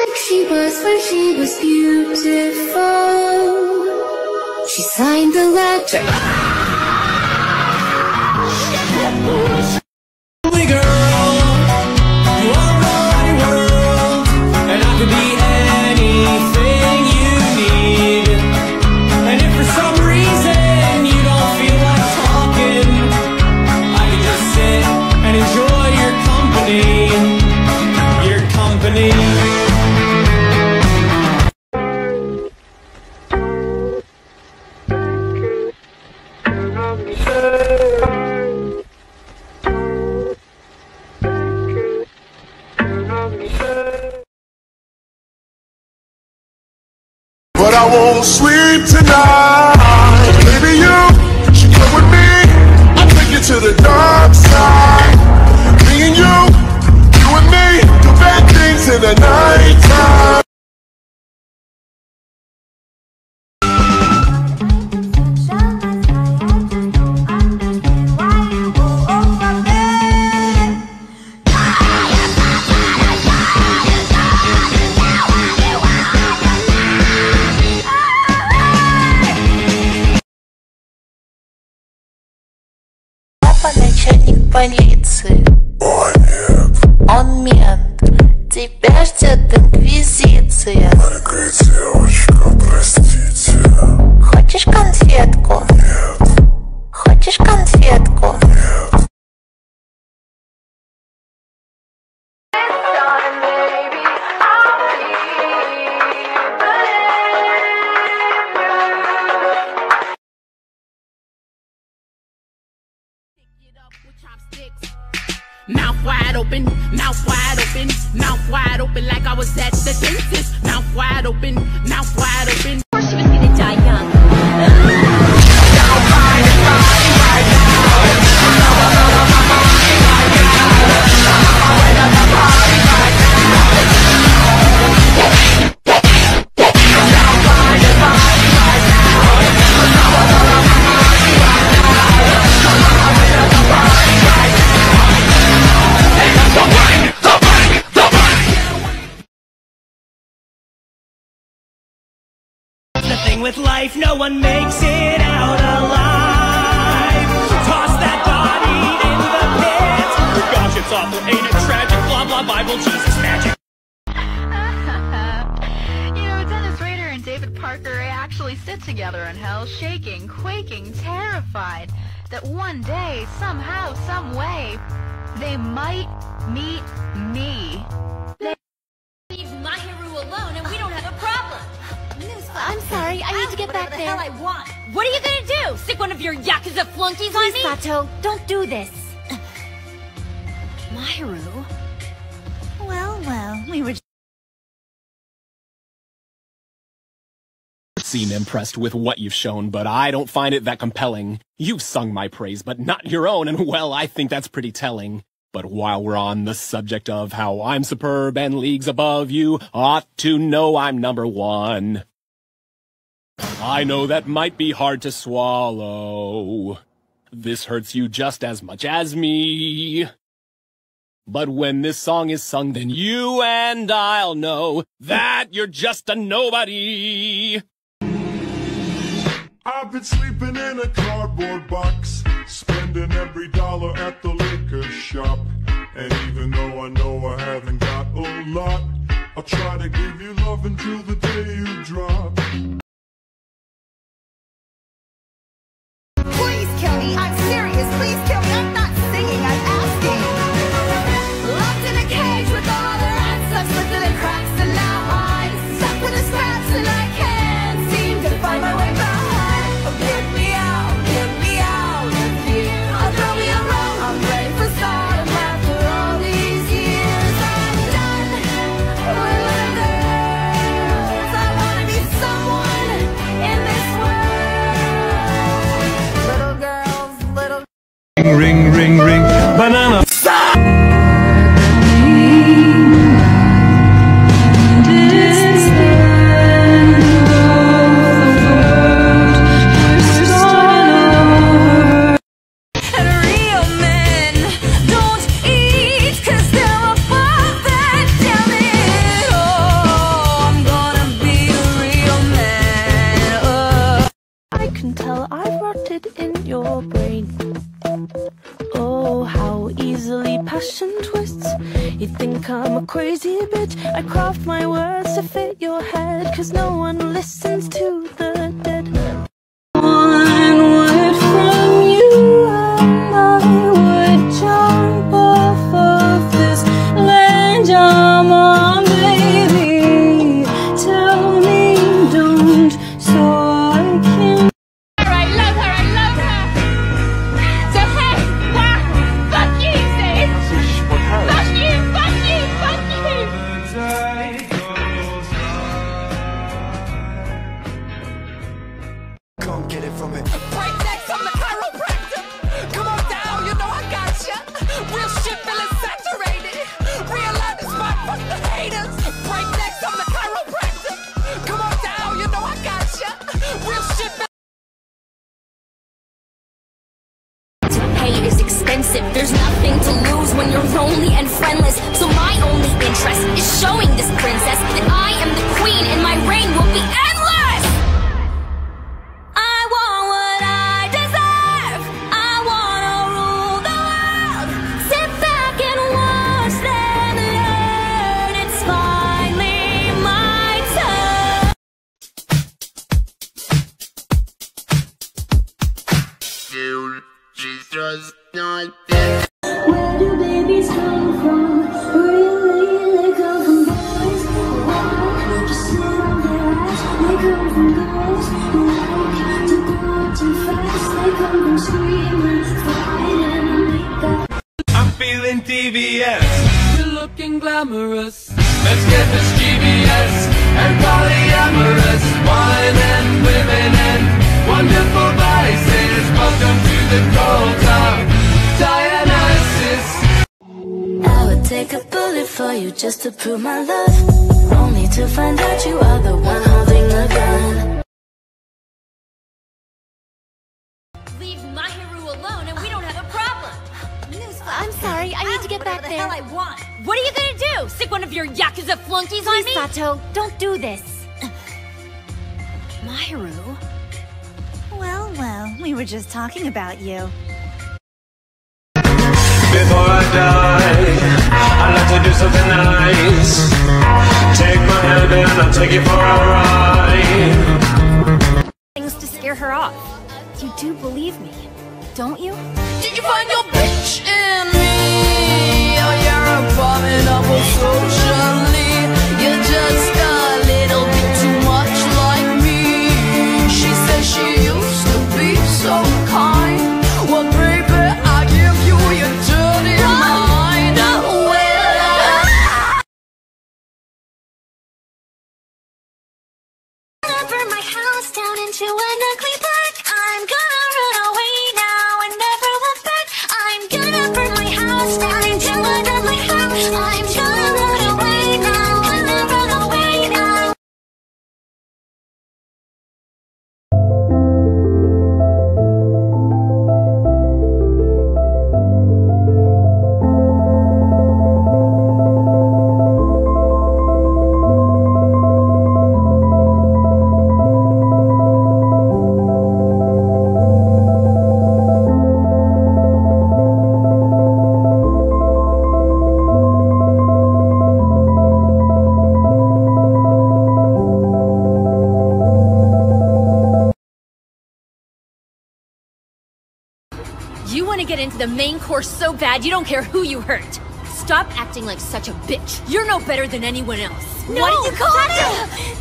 like she was when she was beautiful. She signed the letter. But полиции. О, нет, Он мент. Тебя ждет инквизиция. дорогая девочка, простите. Хочешь конфетку? Нет, Хочешь конфетку? нет. The thing with life, no one makes it out alive. Toss that body in the pit. Gosh, it's awful, ain't it tragic? Blah blah Bible, Jesus magic. you know, Dennis Rader and David Parker actually sit together in hell, shaking, quaking, terrified that one day, somehow, some way, they might meet me. Sorry, I need to get back the there. hell I want. What are you gonna do? Stick one of your Yakuza flunkies on me? Sato, don't do this. Mahiru? Well, well, we were Seem impressed with what you've shown, but I don't find it that compelling. You've sung my praise, but not your own, and well, I think that's pretty telling. But while we're on the subject of how I'm superb and leagues above you, ought to know I'm number one. I know that might be hard to swallow. This hurts you just as much as me. But when this song is sung, then you and I'll know that you're just a nobody. I've been sleeping in a cardboard box, spending every dollar at the liquor shop. And even though I know I haven't got a lot, I'll try to give you love until the day you drop. Me. I'm serious. Please kill Ring, ring, ring, There's nothing to lose when you're lonely and friendless. So my only interest is showing this princess You're glamorous. Let's get this GBS and polyamorous. Wine and women and wonderful vices. Welcome to the cult of Dionysus. I would take a bullet for you just to prove my love. Only to find out you are the one holding the gun. Leave Mahiru alone and we don't have a problem. I'm sorry, I need to get back the there. hell I want. What are you do? Stick one of your Yakuza flunkies on me? Sato, don't do this. Mahiru? Well, well, we were just talking about you. Before I die, I'd like to do something nice. Take my hand and I'll take you for a ride. Things to scare her off. You do believe me, don't you? Did you find your bitch in me? The main course so bad you don't care who you hurt. Stop acting like such a bitch. You're no better than anyone else. what did you call Sato!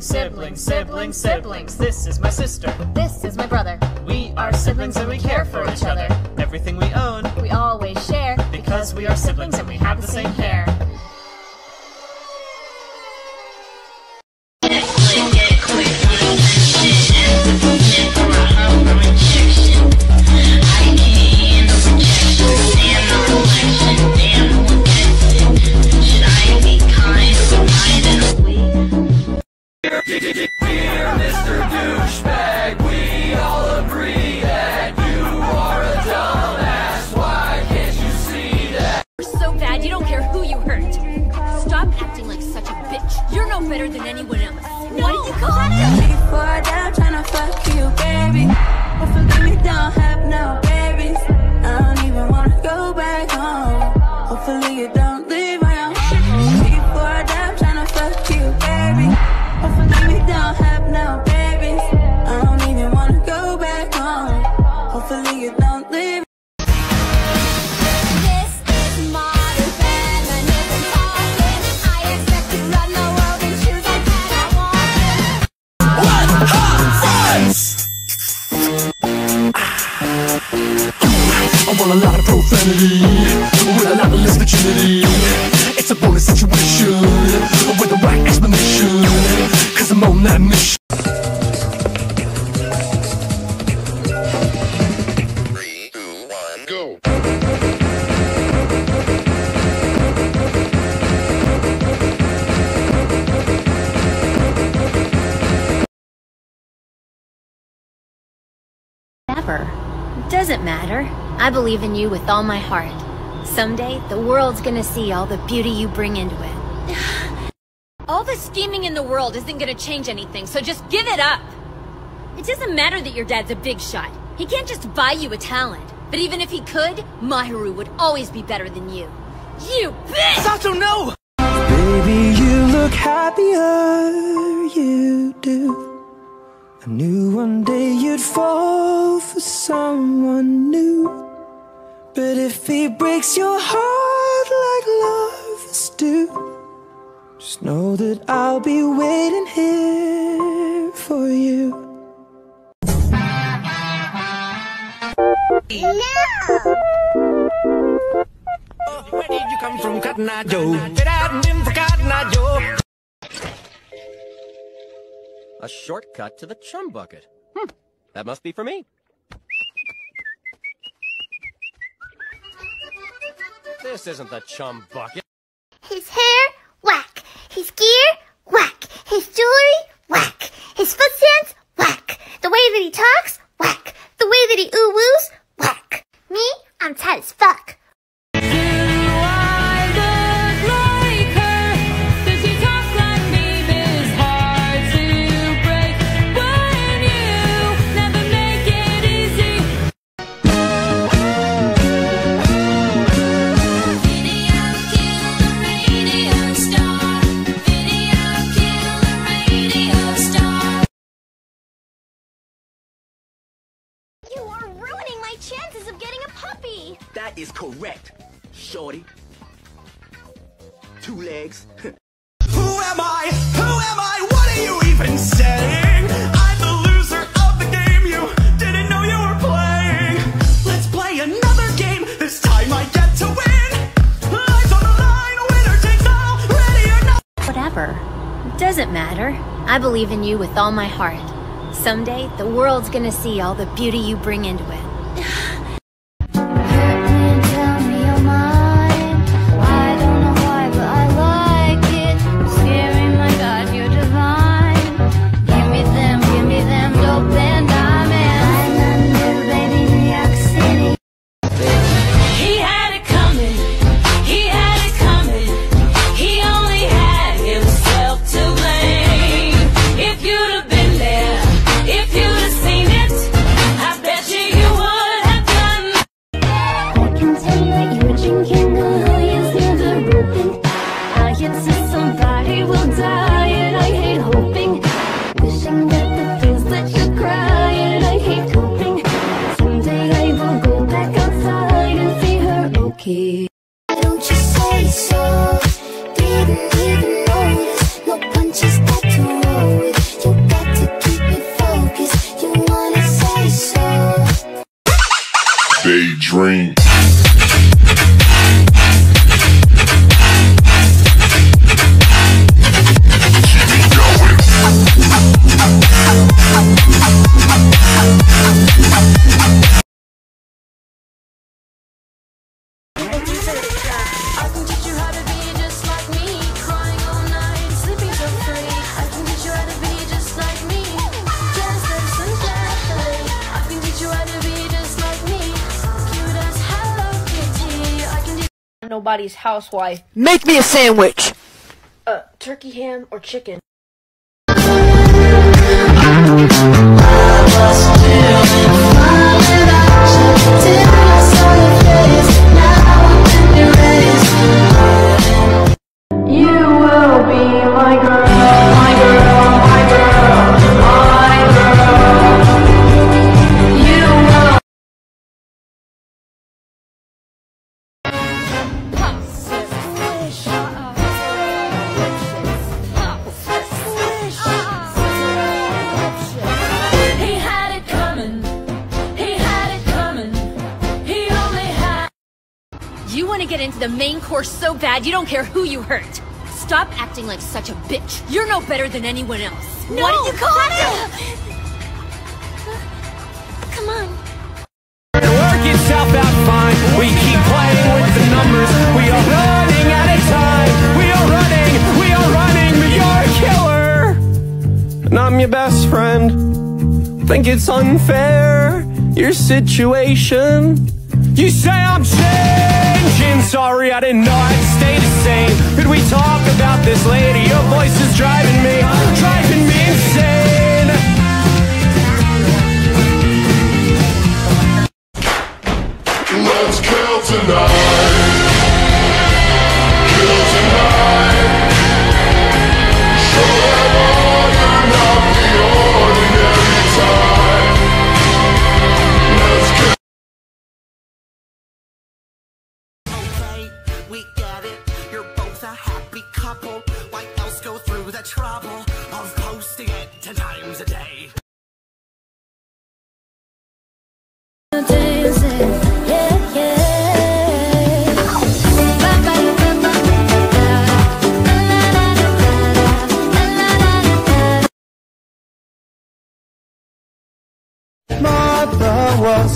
Siblings, siblings, siblings, siblings. This is my sister. This is my brother. We are siblings and we care for each other. Everything we own, We always share because we are siblings and we have the same I believe in you with all my heart. Someday, the world's gonna see all the beauty you bring into it. All the scheming in the world isn't gonna change anything, so just give it up. It doesn't matter that your dad's a big shot. He can't just buy you a talent. But even if he could, Mahiru would always be better than you. You bitch! Sato, no! Baby, you look happier, you do. I knew one day you'd fall for someone new. But if he breaks your heart like lovers do, just know that I'll be waiting here for you. No! Where did you come from, Cotton Eye Joe? Get out and in for Cotton Eye Joe. A shortcut to the chum bucket. Hmm. That must be for me. This isn't the chum bucket. His hair, whack. His gear, whack. His jewelry, whack. His foot footstands, whack. The way that he talks, whack. The way that he ooh woos, whack. Me, I'm tight as fuck. Matter. I believe in you with all my heart. Someday, the world's gonna see all the beauty you bring into it. dream. Nobody's housewife. Make me a sandwich. Uh, turkey ham or chicken? You want to get into the main course so bad you don't care who you hurt. Stop acting like such a bitch. You're no better than anyone else. No, what did you call stop it? Come on. Work itself out fine. We keep playing with the numbers. We are running out of time. We are running. We are running. But you're a killer. And I'm your best friend. Think it's unfair. Your situation. You say I'm changing. Sorry, I didn't know I'd stay the same. Could we talk about this later? Your voice is driving me,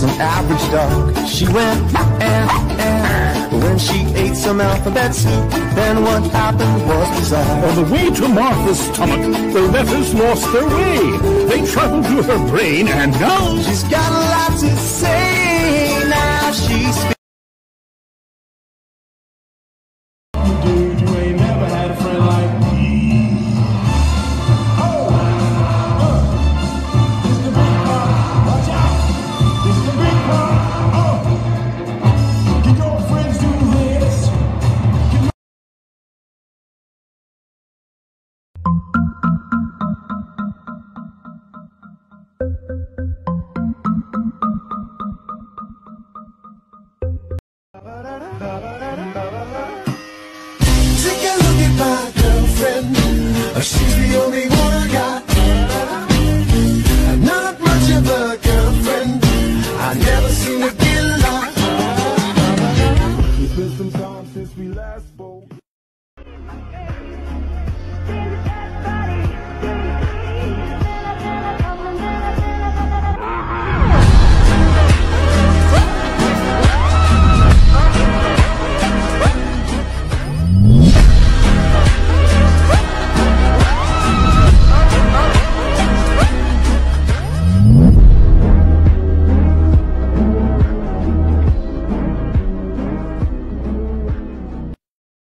an average dog. She went and and when she ate some alphabet soup, then what happened was bizarre. On the way to Martha's stomach, the letters lost their way. They traveled to her brain, and now She's got a lot to say. Now she's